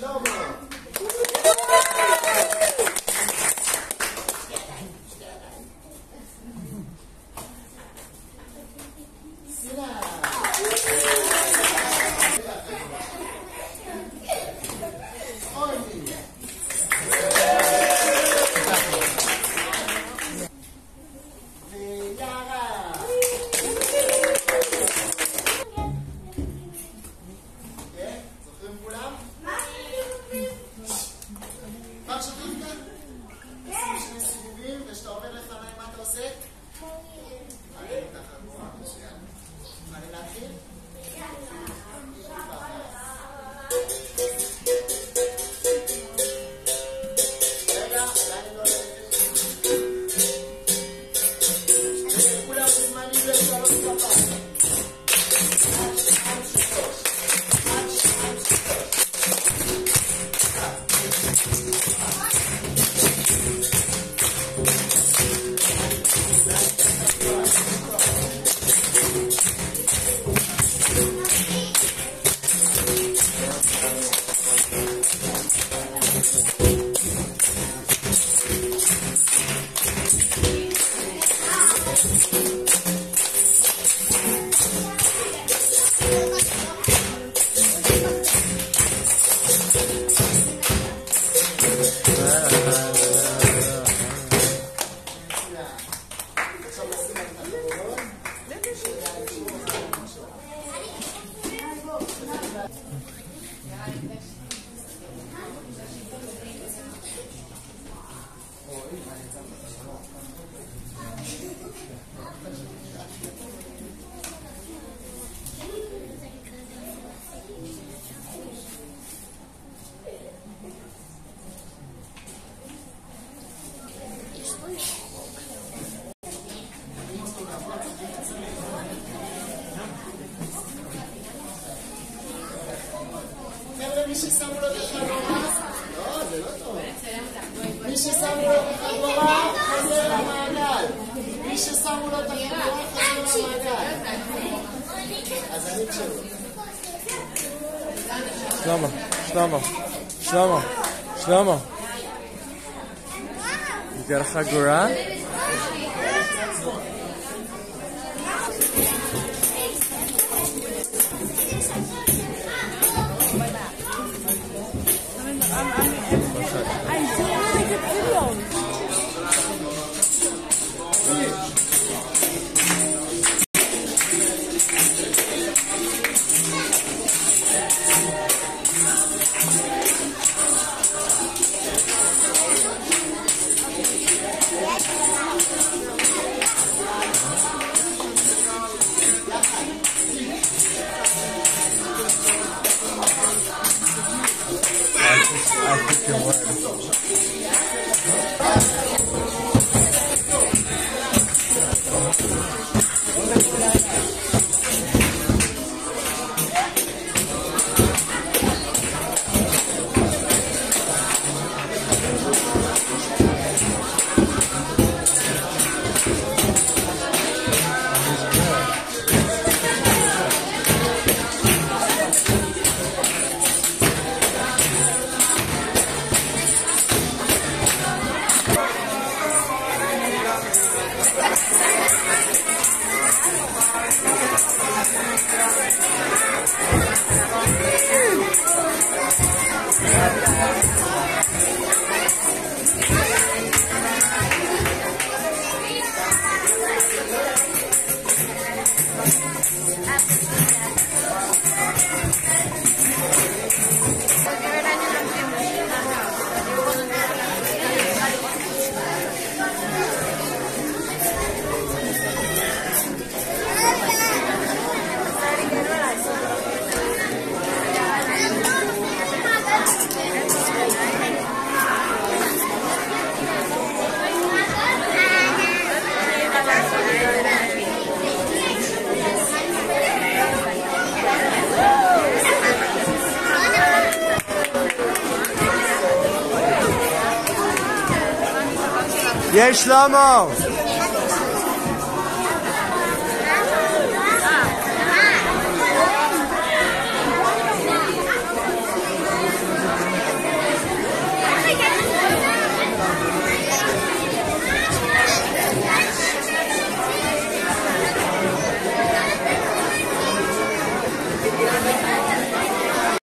Slow מי ששם לו את החגורה, לא, זה לא טוב. מי ששם לו את החגורה, חוזר למעגל. מי ששמו לו את החגורה, חוזר למעגל. אז אני כשלו. שלמה, שלמה, שלמה, שלמה. You got a Yes, Lamos.